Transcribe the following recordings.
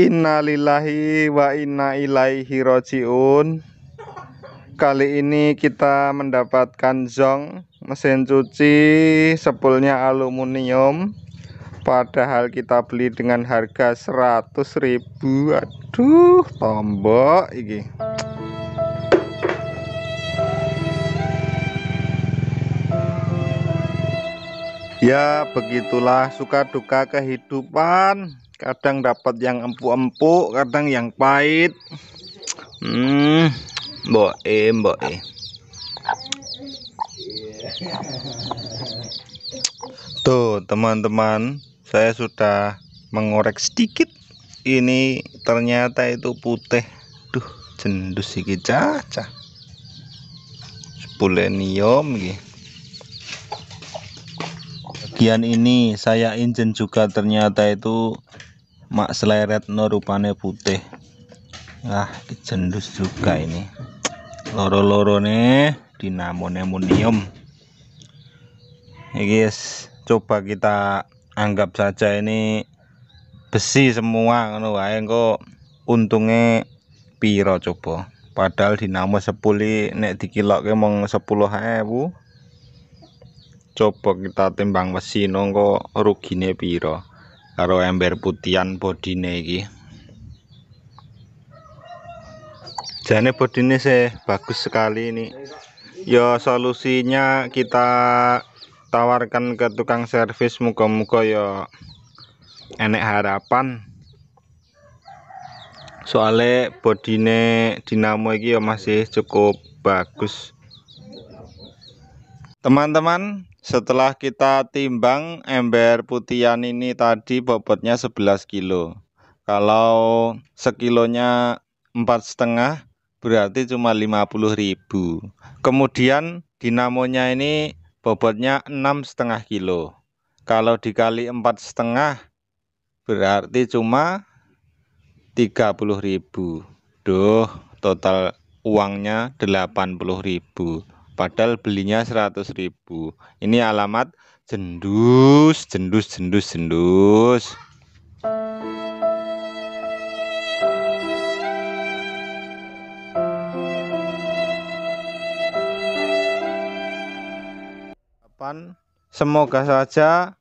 Innalillahi wa inna ilaihi rojiun. Kali ini kita mendapatkan zong mesin cuci sepulnya aluminium. Padahal kita beli dengan harga 100.000 Aduh tombok ini Ya begitulah suka duka kehidupan kadang dapat yang empuk-empuk kadang yang pahit. Hmm mbok e mbok e. Tuh teman-teman saya sudah mengorek sedikit. Ini ternyata itu putih. Duh jendus iki caca spulenium gitu bagian ini saya injen juga ternyata itu mak seleret no rupane putih. Ah jendus juga ini. Loro-loro nih dinamo nemonium ya guys coba kita anggap saja ini besi semua ngono wae kok untungnya piro coba? Padahal dinamo sepuli nek dikiloke mong 10.000 coba kita timbang besi nongko rugine piro karo ember putihan bodine iki. Jane bodine sih bagus sekali ini. Ya solusinya kita tawarkan ke tukang servis muka-muka ya enek harapan. Soalnya bodine dinamo iki ya masih cukup bagus. Teman-teman setelah kita timbang ember putihan ini tadi bobotnya 11 kilo. Kalau sekilonya empat setengah berarti cuma 50.000 kemudian dinamonya ini bobotnya enam setengah kilo. Kalau dikali empat setengah berarti cuma 30.000 Duh total uangnya 80.000 padahal belinya 100.000 ini alamat jendus jendus jendus jendus. Semoga saja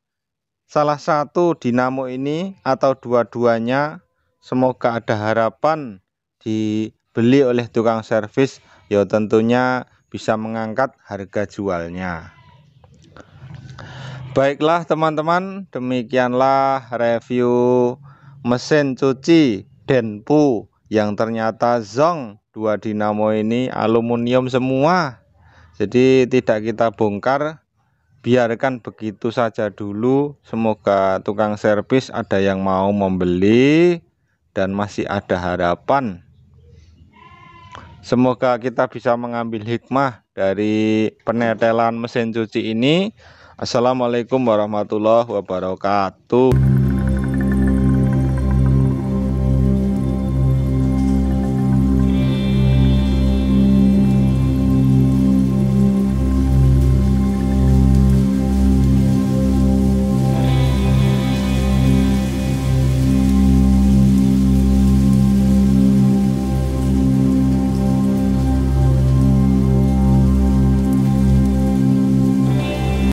salah satu dinamo ini atau dua-duanya semoga ada harapan dibeli oleh tukang servis. Ya tentunya bisa mengangkat harga jualnya. Baiklah teman-teman demikianlah review mesin cuci Denpu yang ternyata zong dua dinamo ini aluminium semua. Jadi tidak kita bongkar biarkan begitu saja dulu. Semoga tukang servis ada yang mau membeli dan masih ada harapan Semoga kita bisa mengambil hikmah dari penetelan mesin cuci ini. Assalamualaikum warahmatullahi wabarakatuh.